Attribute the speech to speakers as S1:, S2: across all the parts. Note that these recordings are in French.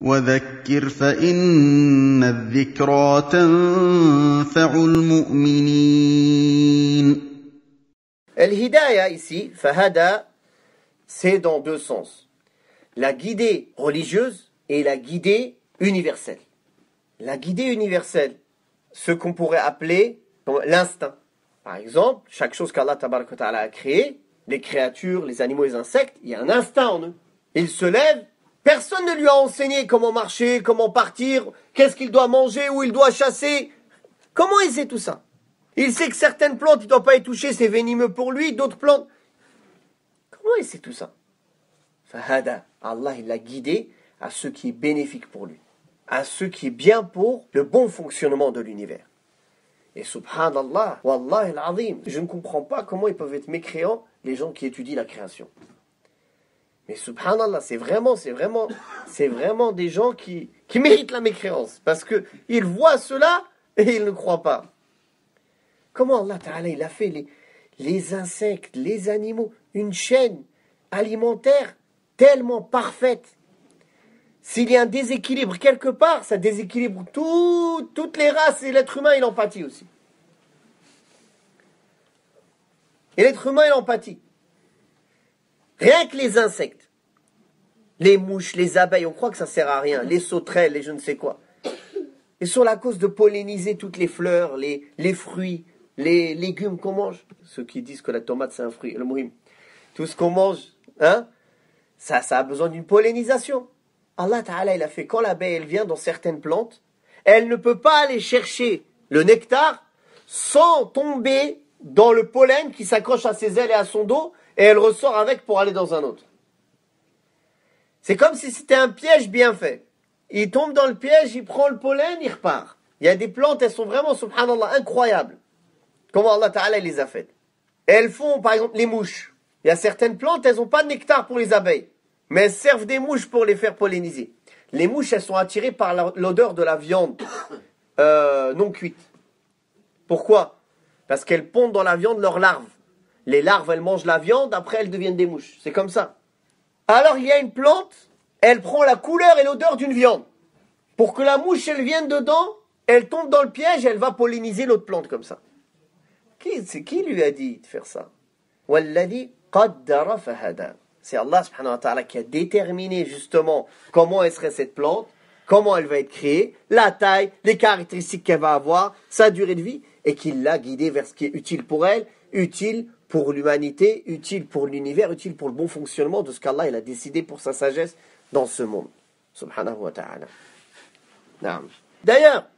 S1: وذكر فإن الذكرى تنفع المؤمنين
S2: El-Hidayah ici, Fahada, c'est dans deux sens. La guidée religieuse et la guidée universelle. La guidée universelle, ce qu'on pourrait appeler l'instinct. Par exemple, chaque chose qu'Allah a créé, les créatures, les animaux, les insectes, il y a un instinct en eux. Ils se lèvent, personne ne lui a enseigné comment marcher, comment partir, qu'est-ce qu'il doit manger, où il doit chasser. Comment il sait tout ça? Il sait que certaines plantes, il ne doit pas y toucher, c'est venimeux pour lui, d'autres plantes. Comment il sait tout ça? Fahada, Allah, il l'a guidé à ce qui est bénéfique pour lui, à ce qui est bien pour le bon fonctionnement de l'univers. Et subhanallah, wallah al-azim, je ne comprends pas comment ils peuvent être mécréants, les gens qui étudient la création. Mais subhanallah, c'est vraiment, c'est vraiment, c'est vraiment des gens qui, qui méritent la mécréance. Parce qu'ils voient cela et ils ne croient pas. Comment Allah Ta'ala il a fait les, les insectes, les animaux, une chaîne alimentaire tellement parfaite. S'il y a un déséquilibre quelque part, ça déséquilibre toutes les races et l'être humain il en pâtit aussi. Et l'être humain il en pâtit. Rien que les insectes, les mouches, les abeilles, on croit que ça sert à rien, les sauterelles, les je ne sais quoi. Et sur la cause de polliniser toutes les fleurs, les, les fruits, les légumes qu'on mange, ceux qui disent que la tomate c'est un fruit, le mouhim, tout ce qu'on mange, hein, ça, ça a besoin d'une pollinisation. Allah Ta'ala, il a fait quand l'abeille, elle vient dans certaines plantes, elle ne peut pas aller chercher le nectar sans tomber dans le pollen qui s'accroche à ses ailes et à son dos, et elle ressort avec pour aller dans un autre. C'est comme si c'était un piège bien fait. Il tombe dans le piège, il prend le pollen, il repart. Il y a des plantes, elles sont vraiment, subhanallah, incroyables. Comment Allah Ta'ala les a faites. elles font, par exemple, les mouches. Il y a certaines plantes, elles n'ont pas de nectar pour les abeilles, mais elles servent des mouches pour les faire polliniser. Les mouches, elles sont attirées par l'odeur de la viande euh, non cuite. Pourquoi? Parce qu'elles pondent dans la viande leurs larves. Les larves, elles mangent la viande, après elles deviennent des mouches. C'est comme ça. Alors il y a une plante, elle prend la couleur et l'odeur d'une viande. Pour que la mouche, elle vienne dedans, elle tombe dans le piège, elle va polliniser l'autre plante comme ça. Qui, qui lui a dit de faire ça? C'est Allah subhanahu wa ta'ala qui a déterminé justement comment elle serait cette plante, comment elle va être créée, la taille, les caractéristiques qu'elle va avoir, sa durée de vie, et qu'il l'a guidée vers ce qui est utile pour elle, utile pour l'humanité, utile pour l'univers, utile pour le bon fonctionnement de ce qu'Allah a décidé pour sa sagesse dans ce monde. Subhanahu wa ta'ala. D'ailleurs,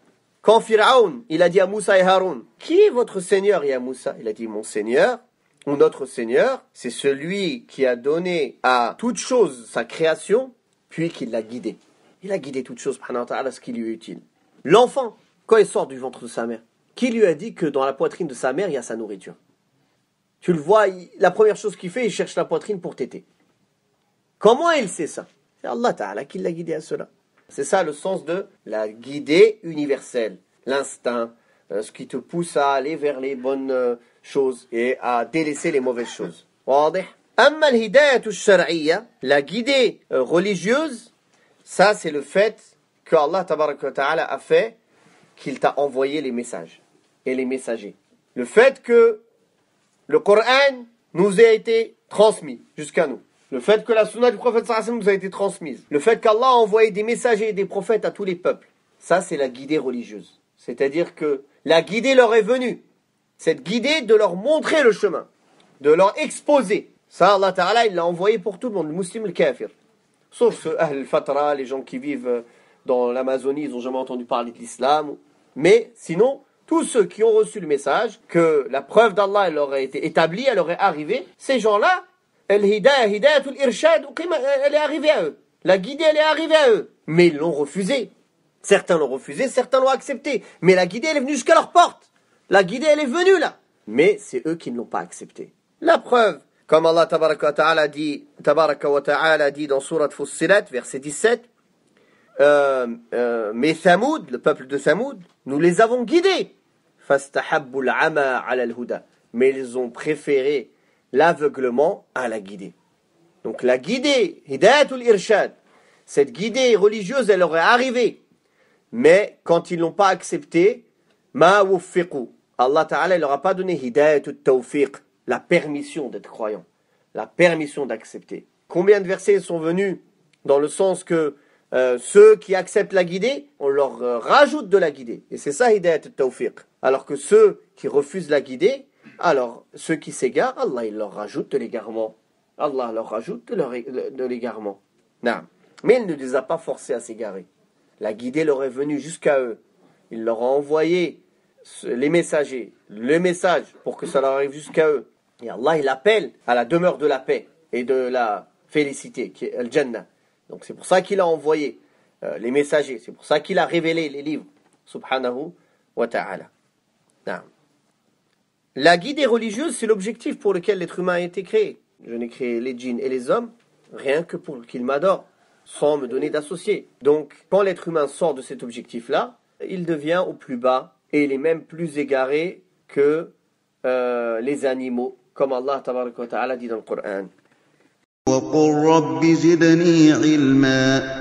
S2: quand Pharaon, il a dit à Moussa et Haroun, qui est votre Seigneur? Et à Moussa, il a dit, mon Seigneur, ou notre Seigneur, c'est celui qui a donné à toute chose sa création, puis qui l'a guidé. Il a guidé toute chose, à ce qui lui est utile. L'enfant, quand il sort du ventre de sa mère, qui lui a dit que dans la poitrine de sa mère, il y a sa nourriture? Tu le vois, la première chose qu'il fait, il cherche la poitrine pour téter. Comment il sait ça? C'est Allah Ta'ala qui l'a guidé à cela. C'est ça le sens de la guidée universelle, l'instinct, euh, ce qui te pousse à aller vers les bonnes euh, choses et à délaisser les mauvaises choses. la guidée euh, religieuse, ça c'est le fait que Allah ta'ala a fait qu'il t'a envoyé les messages et les messagers. Le fait que le Coran nous a été transmis jusqu'à nous. Le fait que la sunna du prophète nous a été transmise. Le fait qu'Allah a envoyé des messagers et des prophètes à tous les peuples. Ça, c'est la guidée religieuse. C'est-à-dire que la guidée leur est venue. Cette guidée de leur montrer le chemin. De leur exposer. Ça, Allah Ta'ala, il l'a envoyé pour tout le monde, le musulman, le kafir. Sauf ceux, Ahl Fatra, les gens qui vivent euh, dans l'Amazonie, ils n'ont jamais entendu parler de l'islam. Mais sinon, tous ceux qui ont reçu le message, que la preuve d'Allah leur a été établie, elle leur est arrivée, ces gens-là, elle est arrivée à eux. La guidée, elle est arrivée à eux. Mais ils l'ont refusé. Certains l'ont refusé, certains l'ont accepté. Mais la guidée, elle est venue jusqu'à leur porte. La guidée, elle est venue là. Mais c'est eux qui ne l'ont pas accepté. La preuve, comme Allah ta'ala dit, ta'ala dit dans Surat Fussilat, verset 17, euh, euh, mais Thamoud, le peuple de Thamoud, nous les avons guidés. Mais ils ont préféré l'aveuglement à la guidée. Donc la guidée, hidayatul irshad, cette guidée religieuse, elle aurait arrivé. Mais quand ils l'ont pas accepté, ma Allah Ta'ala, il leur a pas donné hidayat tawfiq, la permission d'être croyant, la permission d'accepter. Combien de versets sont venus dans le sens que euh, ceux qui acceptent la guidée, on leur euh, rajoute de la guidée. Et c'est ça hidayat tawfiq. Alors que ceux qui refusent la guidée, alors ceux qui s'égarent, Allah leur rajoute de l'égarement. Allah leur rajoute de l'égarement. Mais il ne les a pas forcés à s'égarer. La guidée leur est venue jusqu'à eux. Il leur a envoyé les messagers, le message pour que ça leur arrive jusqu'à eux. Et Allah, il appelle à la demeure de la paix et de la félicité, qui est Al-Jannah. Donc c'est pour ça qu'il a envoyé euh, les messagers, c'est pour ça qu'il a révélé les livres, subhanahu wa ta'ala. La guidée religieuse, c'est l'objectif pour lequel l'être humain a été créé. Je n'ai créé les djinns et les hommes rien que pour qu'ils m'adorent, sans me donner d'associés. Donc, quand l'être humain sort de cet objectif-là, il devient au plus bas et il est même plus égaré que euh, les animaux, comme Allah ta'ala dit dans le Coran. وقل رب زدني علما